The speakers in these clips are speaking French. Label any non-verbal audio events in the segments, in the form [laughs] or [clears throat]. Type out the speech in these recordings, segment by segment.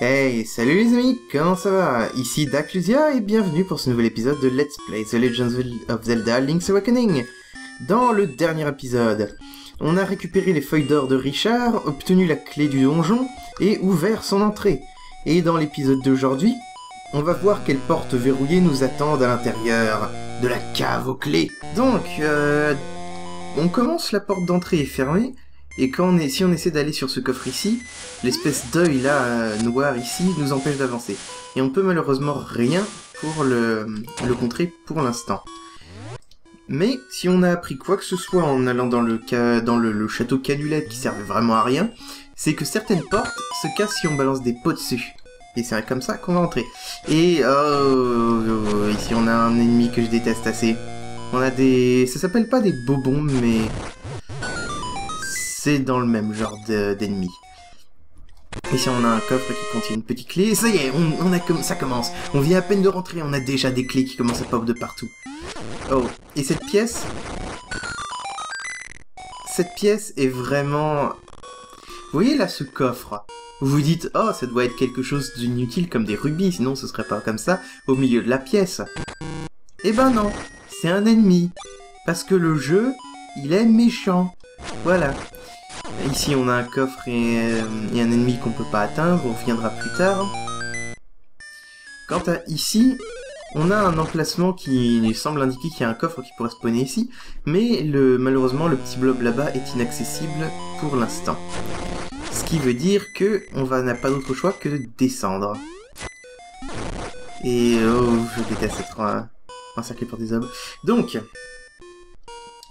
Hey, salut les amis, comment ça va? Ici Daclusia et bienvenue pour ce nouvel épisode de Let's Play The Legends of Zelda Link's Awakening. Dans le dernier épisode, on a récupéré les feuilles d'or de Richard, obtenu la clé du donjon et ouvert son entrée. Et dans l'épisode d'aujourd'hui, on va voir quelles portes verrouillées nous attendent à l'intérieur de la cave aux clés. Donc, euh, on commence, la porte d'entrée est fermée, et quand on est, si on essaie d'aller sur ce coffre ici, l'espèce d'œil là, euh, noir ici, nous empêche d'avancer. Et on peut malheureusement rien pour le, le contrer pour l'instant. Mais si on a appris quoi que ce soit en allant dans le, dans le, le château Canulette qui servait vraiment à rien, c'est que certaines portes se cassent si on balance des pots dessus. Et c'est comme ça qu'on va entrer. Et oh, oh, oh, ici on a un ennemi que je déteste assez. On a des... Ça s'appelle pas des bobons, mais... Dans le même genre de- d'ennemis. Ici on a un coffre qui contient une petite clé. Ça y est, on, on a comme ça commence. On vient à peine de rentrer, on a déjà des clés qui commencent à pop de partout. Oh, et cette pièce? Cette pièce est vraiment... Vous voyez là ce coffre? Vous vous dites, oh ça doit être quelque chose d'inutile comme des rubis, sinon ce serait pas comme ça au milieu de la pièce. Eh ben non, c'est un ennemi. Parce que le jeu, il est méchant. Voilà. Ici on a un coffre et, euh, et un ennemi qu'on peut pas atteindre, on reviendra plus tard. Quant à ici, on a un emplacement qui semble indiquer qu'il y a un coffre qui pourrait spawner ici, mais le, malheureusement le petit blob là-bas est inaccessible pour l'instant. Ce qui veut dire que on n'a pas d'autre choix que de descendre. Et oh, je déteste être encerclé par des hommes. Donc,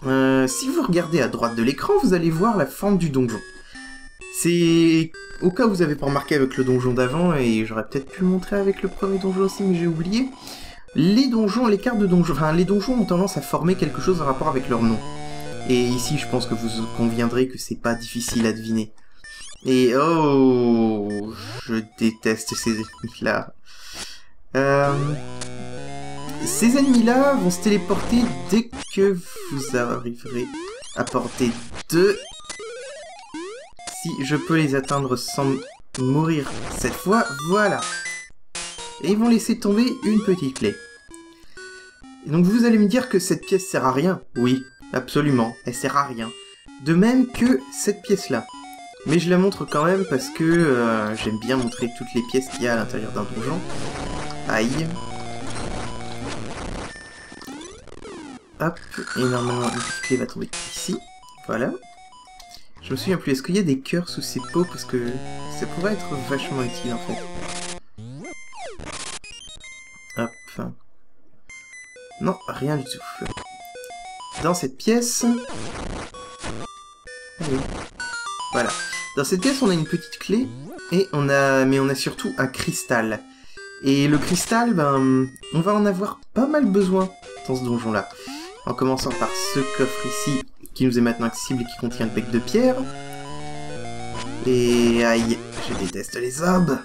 euh, si vous regardez à droite de l'écran, vous allez voir la forme du donjon. C'est au cas où vous avez pas remarqué avec le donjon d'avant, et j'aurais peut-être pu le montrer avec le premier donjon aussi, mais j'ai oublié. Les donjons, les cartes de donjon, enfin les donjons ont tendance à former quelque chose en rapport avec leur nom. Et ici, je pense que vous conviendrez que c'est pas difficile à deviner. Et oh, je déteste ces [laughs] ennemis-là. Euh, ces ennemis-là vont se téléporter dès que vous arriverez à portée de... Si je peux les atteindre sans mourir cette fois, voilà. Et ils vont laisser tomber une petite clé. Donc vous allez me dire que cette pièce sert à rien. Oui, absolument, elle sert à rien. De même que cette pièce-là. Mais je la montre quand même parce que euh, j'aime bien montrer toutes les pièces qu'il y a à l'intérieur d'un donjon. Aïe. Hop, et normalement petite clé va tomber ici. Voilà. Je me souviens plus, est-ce qu'il y a des cœurs sous ces pots Parce que ça pourrait être vachement utile en fait. Hop. Non, rien du tout. Dans cette pièce... Allez. Voilà. Dans cette pièce, on a une petite clé, et on a... mais on a surtout un cristal. Et le cristal, ben, on va en avoir pas mal besoin dans ce donjon-là. En commençant par ce coffre ici, qui nous est maintenant accessible et qui contient le bec de pierre. Et aïe, je déteste les obs.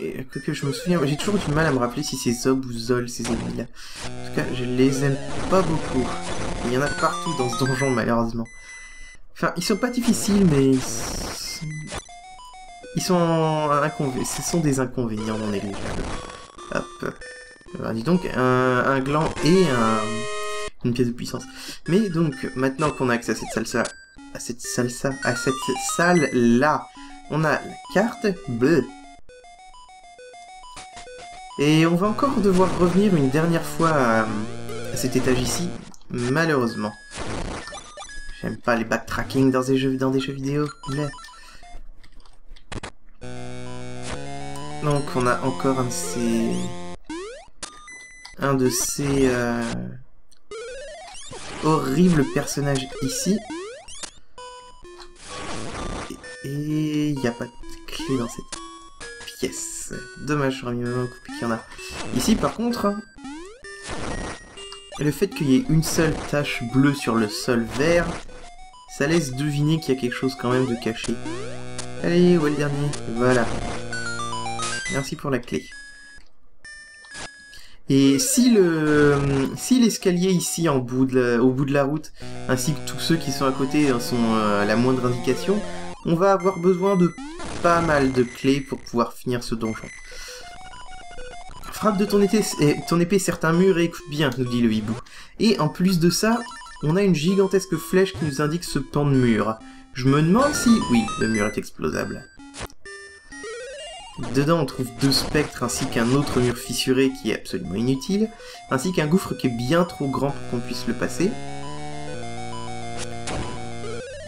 Et que, que je me souviens, j'ai toujours du mal à me rappeler si c'est Zob ou Zol ces ennemis-là. En tout cas, je les aime pas beaucoup. Il y en a partout dans ce donjon, malheureusement. Enfin, ils sont pas difficiles, mais... Ils sont, ils sont inconvé... Ce sont des inconvénients non négligeables. Hop. Alors, dis donc, un, gland et un... une pièce de puissance. Mais donc, maintenant qu'on a accès à cette salsa... à cette salsa... à cette salle-là, on a la carte bleue. Et on va encore devoir revenir une dernière fois à, à cet étage ici, malheureusement. J'aime pas les backtracking dans des jeux, dans des jeux vidéo, mais... Donc on a encore un de ces... Un de ces... Euh... horribles personnages ici. Et il n'y a pas de clé dans cette pièce. Dommage, j'aurais mieux coupé qu'il y en a. Ici, par contre, le fait qu'il y ait une seule tache bleue sur le sol vert, ça laisse deviner qu'il y a quelque chose quand même de caché. Allez, où est le dernier? Voilà. Merci pour la clé. Et si le, si l'escalier ici au bout de la route, ainsi que tous ceux qui sont à côté sont euh, la moindre indication, on va avoir besoin de pas mal de clés pour pouvoir finir ce donjon. Frappe de ton, ton épée certains murs et écoute bien, nous dit le hibou. Et en plus de ça, on a une gigantesque flèche qui nous indique ce pan de mur. Je me demande si... Oui, le mur est explosable. Dedans, on trouve deux spectres ainsi qu'un autre mur fissuré qui est absolument inutile, ainsi qu'un gouffre qui est bien trop grand pour qu'on puisse le passer.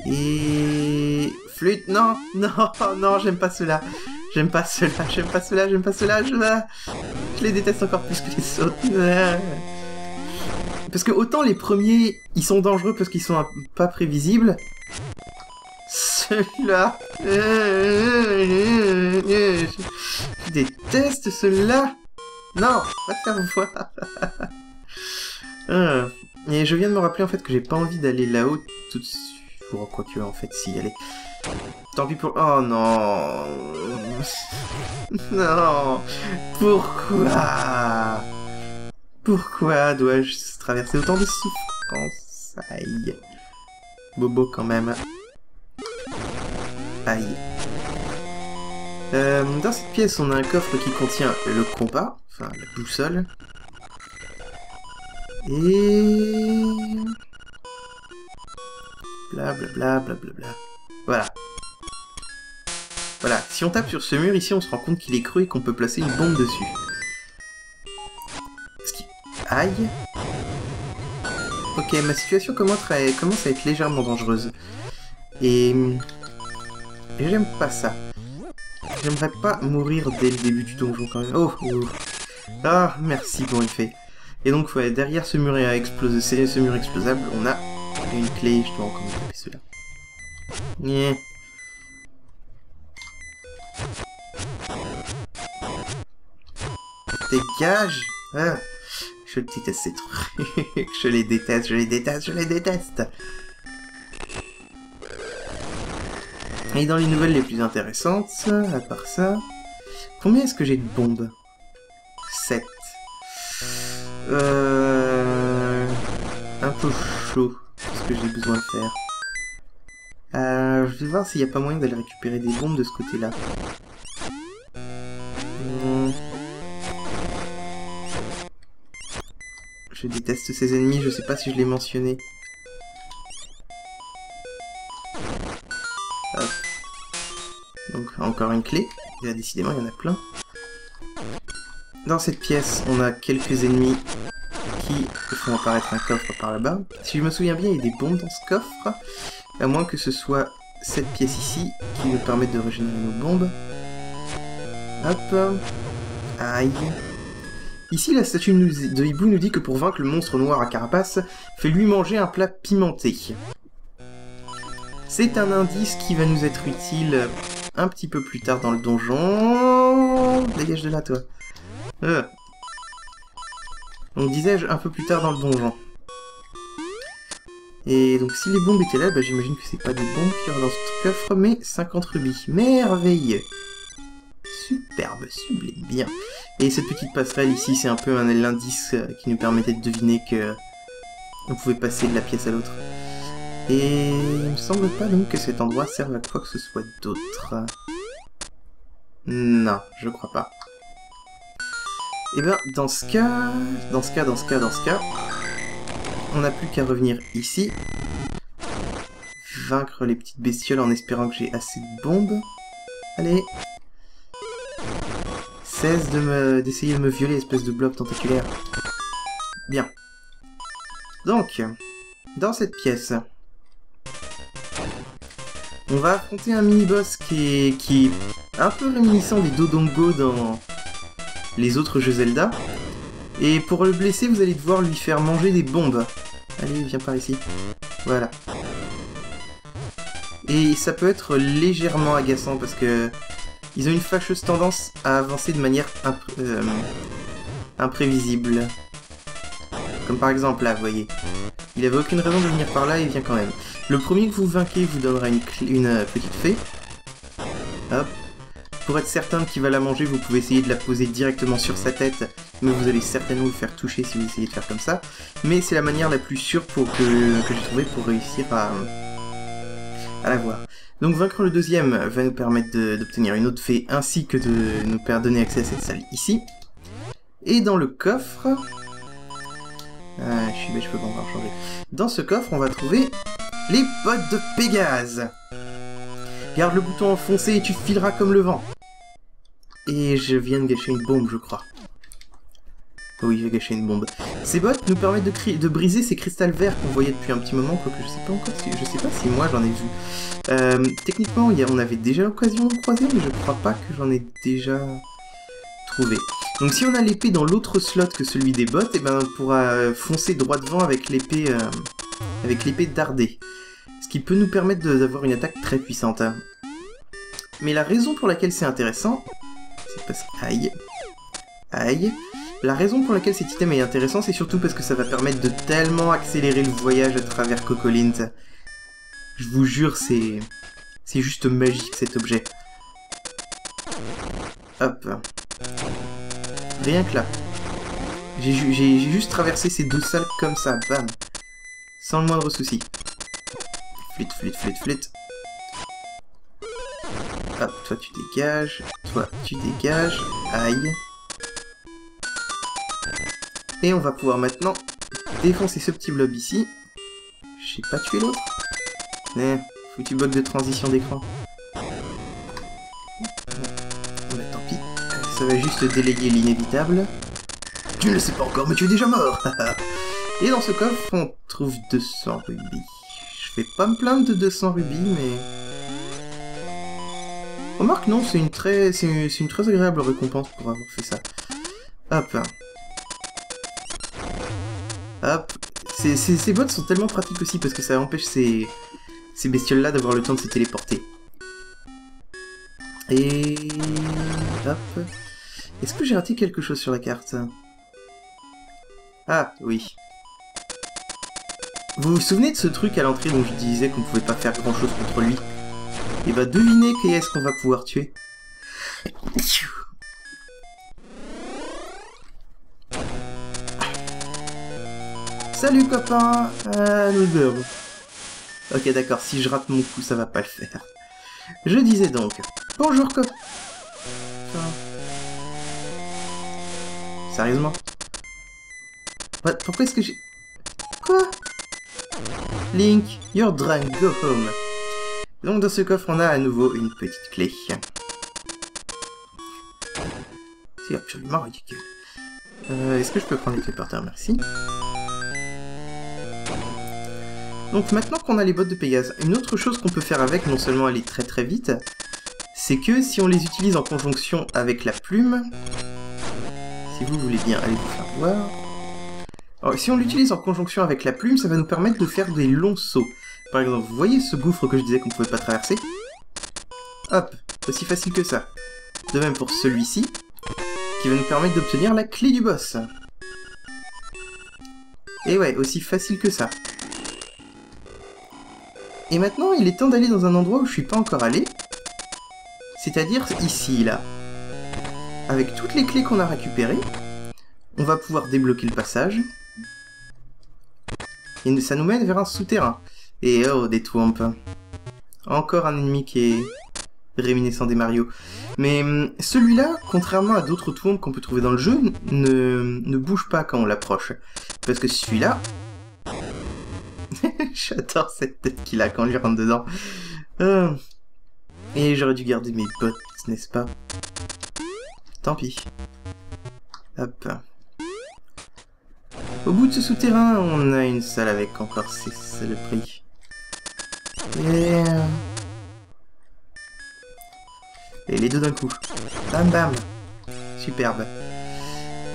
Et... Flûte, non, non, [laughs] non, j'aime pas cela. J'aime pas cela, j'aime pas cela, j'aime pas cela, je... je les déteste encore plus que les autres. Parce que autant les premiers, ils sont dangereux parce qu'ils sont pas prévisibles. Ceux-là... Je déteste cela. Non, va faire voir. Ah. [laughs] Et je viens de me rappeler en fait que j'ai pas envie d'aller là-haut tout de suite. Quoi que en fait, si, allez. Tant pis pour... Oh non [laughs] Non Pourquoi? Pourquoi dois-je traverser autant de souffrance Aïe. Bobo quand même. Aïe. Euh, dans cette pièce, on a un coffre qui contient le compas, enfin la boussole. Et... Blablabla, blablabla. Voilà. Voilà, si on tape sur ce mur ici, on se rend compte qu'il est creux et qu'on peut placer une bombe dessus. Aïe Ok, ma situation commence à être légèrement dangereuse. Et... Et j'aime pas ça. J'aimerais pas mourir dès le début du donjon quand même. Oh, oh. Ah, merci pour fait. Et donc, ouais, derrière ce mur, explosé, ce mur explosable, on a une clé. Je dois encore taper celui-là. Dégage ah, Je déteste ces trucs. [laughs] je les déteste, je les déteste, je les déteste. Et dans les nouvelles les plus intéressantes, à part ça... Combien est-ce que j'ai de bombes? 7. Euh... Un peu chaud, ce que j'ai besoin de faire. Euh, je vais voir s'il n'y a pas moyen d'aller récupérer des bombes de ce côté-là. Hmm. Je déteste ces ennemis, je sais pas si je l'ai mentionné. Encore une clé. Et décidément, il y en a plein. Dans cette pièce, on a quelques ennemis qui font apparaître un coffre par là-bas. Si je me souviens bien, il y a des bombes dans ce coffre. À moins que ce soit cette pièce ici qui nous permette de régénérer nos bombes. Hop. Aïe. Ici, la statue de hibou nous dit que pour vaincre le monstre noir à carapace, fait lui manger un plat pimenté. C'est un indice qui va nous être utile un petit peu plus tard dans le donjon. Dégage de là, toi. Euh. Donc, disais-je, un peu plus tard dans le donjon. Et donc, si les bombes étaient là, bah, j'imagine que c'est pas des bombes qui y dans ce coffre, mais 50 rubis. Merveilleux Superbe, sublime, bien. Et cette petite passerelle ici, c'est un peu un l'indice euh, qui nous permettait de deviner que on pouvait passer de la pièce à l'autre. Et il me semble pas donc que cet endroit serve à quoi que ce soit d'autre. Non, je crois pas. Et eh ben, dans ce cas, dans ce cas, dans ce cas, dans ce cas, on n'a plus qu'à revenir ici, vaincre les petites bestioles en espérant que j'ai assez de bombes. Allez Cesse d'essayer de, de me violer, espèce de bloc tentaculaire. Bien. Donc, dans cette pièce, on va affronter un mini-boss qui est, qui est un peu réminiscent des Dodongo dans les autres jeux Zelda. Et pour le blesser, vous allez devoir lui faire manger des bombes. Allez, viens par ici. Voilà. Et ça peut être légèrement agaçant parce que ils ont une fâcheuse tendance à avancer de manière euh, imprévisible. Comme par exemple là, vous voyez. Il avait aucune raison de venir par là il vient quand même. Le premier que vous vainquez vous donnera une, une euh, petite fée. Hop. Pour être certain qu'il va la manger, vous pouvez essayer de la poser directement sur sa tête, mais vous allez certainement vous faire toucher si vous essayez de faire comme ça. Mais c'est la manière la plus sûre pour que, que j'ai trouvé pour réussir à, à la voir. Donc vaincre le deuxième va nous permettre d'obtenir une autre fée ainsi que de nous donner accès à cette salle ici. Et dans le coffre... Ah, je suis bête, je peux pas encore changer. Dans ce coffre, on va trouver les bottes de Pégase. Garde le bouton enfoncé et tu fileras comme le vent. Et je viens de gâcher une bombe, je crois. Oui, j'ai gâché une bombe. Ces bottes nous permettent de, briser ces cristals verts qu'on voyait depuis un petit moment, quoique je sais pas encore si... Je sais pas si moi j'en ai vu. Euh, techniquement, on avait déjà l'occasion de croiser, mais je crois pas que j'en ai déjà Donc si on a l'épée dans l'autre slot que celui des bottes, et eh ben on pourra foncer droit devant avec l'épée euh, avec l'épée dardée. Ce qui peut nous permettre d'avoir une attaque très puissante. Mais la raison pour laquelle c'est intéressant, c'est parce. Aïe. Aïe. La raison pour laquelle cet item est intéressant, c'est surtout parce que ça va permettre de tellement accélérer le voyage à travers Cocolint. Je vous jure, c'est... C'est juste magique, cet objet. Hop. Rien que là. J'ai juste traversé ces deux salles comme ça, bam. Sans le moindre souci. Flit, flit, flit, flit. Hop, toi tu dégages, toi tu dégages, aïe. Et on va pouvoir maintenant défoncer ce petit blob ici. Je sais pas tuer l'autre. Eh, foutu bug de transition d'écran. Ça va juste délayer l'inévitable. Tu ne le sais pas encore, mais tu es déjà mort [laughs] Et dans ce coffre, on trouve 200 rubis. Je vais pas me plaindre de 200 rubis, mais... Remarque, non, c'est une très c'est une très agréable récompense pour avoir fait ça. Hop. Hop. Ces, ces, bottes sont tellement pratiques aussi parce que ça empêche ces, ces bestioles-là d'avoir le temps de se téléporter. Et... Hop. Est-ce que j'ai raté quelque chose sur la carte Ah, oui. Vous vous souvenez de ce truc à l'entrée dont je disais qu'on pouvait pas faire grand-chose contre lui Et bah devinez qui est-ce qu'on va pouvoir tuer. Salut copain. Euh, Ok d'accord, si je rate mon coup, ça va pas le faire. Je disais donc, bonjour copain... Sérieusement Pourquoi est-ce que j'ai... Quoi Link, you're drunk, go home. Donc dans ce coffre, on a à nouveau une petite clé. C'est absolument ridicule. Euh, Est-ce que je peux prendre les clés par terre? Merci. Donc maintenant qu'on a les bottes de Pégase, une autre chose qu'on peut faire avec, non seulement aller très très vite, c'est que si on les utilise en conjonction avec la plume, si vous voulez bien aller vous faire voir, si on l'utilise en conjonction avec la plume, ça va nous permettre de faire des longs sauts. Par exemple, vous voyez ce gouffre que je disais qu'on pouvait pas traverser? Hop, aussi facile que ça. De même pour celui-ci, qui va nous permettre d'obtenir la clé du boss. Et ouais, aussi facile que ça. Et maintenant, il est temps d'aller dans un endroit où je suis pas encore allé. C'est-à-dire ici, là. Avec toutes les clés qu'on a récupérées, on va pouvoir débloquer le passage. Et ça nous mène vers un souterrain. Et oh, des twomps. Encore un ennemi qui est réminiscent des Mario. Mais hum, celui-là, contrairement à d'autres twomps qu'on peut trouver dans le jeu, ne, bouge pas quand on l'approche. Parce que celui-là... [laughs] J'adore cette tête qu'il a quand il rentre dedans. Euh, et j'aurais dû garder mes bottes, n'est-ce pas? Tant pis. Hop. Au bout de ce souterrain, on a une salle avec encore ses saloperies. Et... Et les deux d'un coup. Bam bam Superbe.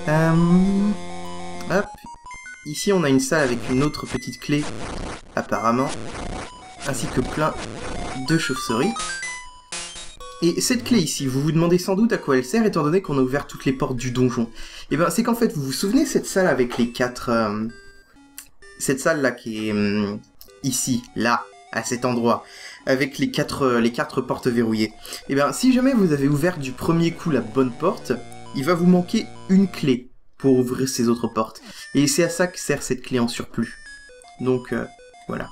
Euh, hop. Ici, on a une salle avec une autre petite clé, apparemment, ainsi que plein de chauves-souris. Et cette clé ici, vous vous demandez sans doute à quoi elle sert, étant donné qu'on a ouvert toutes les portes du donjon. Et eh ben, c'est qu'en fait, vous vous souvenez cette salle avec les quatre... Euh, cette salle-là qui est hum, ici, là, à cet endroit, avec les quatre, euh, les quatre portes verrouillées. Et eh bien, si jamais vous avez ouvert du premier coup la bonne porte, il va vous manquer une clé pour ouvrir ces autres portes. Et c'est à ça que sert cette clé en surplus. Donc, euh, voilà.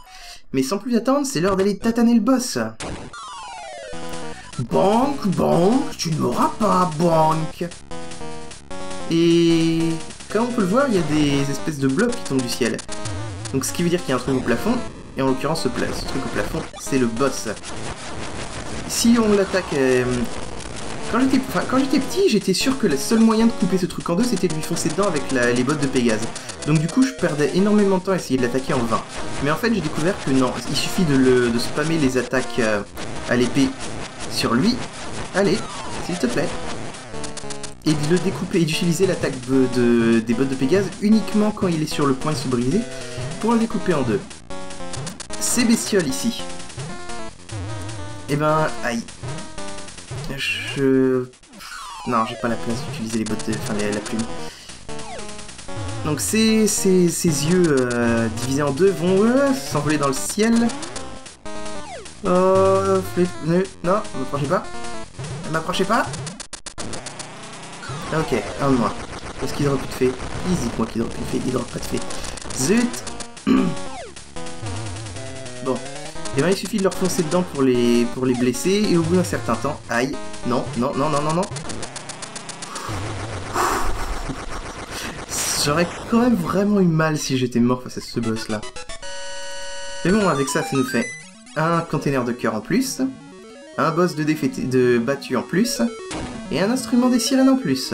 Mais sans plus attendre, c'est l'heure d'aller tataner le boss Bonk, bonk, tu ne m'auras pas, bonk. Et comme on peut le voir, il y a des espèces de blocs qui tombent du ciel. Donc ce qui veut dire qu'il y a un truc au plafond, et en l'occurrence ce, truc au plafond, c'est le boss. Si on l'attaque... Euh... Quand j'étais petit, j'étais sûr que le seul moyen de couper ce truc en deux, c'était de lui foncer dedans avec les bottes de Pégase. Donc du coup, je perdais énormément de temps à essayer de l'attaquer en vain. Mais en fait, j'ai découvert que non, il suffit de spammer les attaques euh, à l'épée sur lui. Allez, s'il te plaît. Et de le découper et d'utiliser l'attaque de, des bottes de Pégase uniquement quand il est sur le point de se briser pour le découper en deux. Ces bestioles ici. Eh ben, aïe. Je... Non, j'ai pas la place d'utiliser les bottes de... Enfin, la plume. Donc ces, ces, ces yeux euh, divisés en deux vont euh, s'envoler dans le ciel. Oh, non, ne m'approchez pas. Ne m'approchez pas. Ok, un de moi. Qu'est-ce qu'il drop de fait Easy, moi qui drop de fait, il pas de fait. Zut [clears throat] Bon. Et eh ben il suffit de leur foncer dedans pour les, pour les blesser, et au bout d'un certain temps... Aïe Non, non, non, non, non, non [laughs] J'aurais quand même vraiment eu mal si j'étais mort face à ce boss là. Mais bon, avec ça, ça nous fait un container de cœur en plus, un boss de, défaité, de battu en plus, et un instrument des sirènes en plus.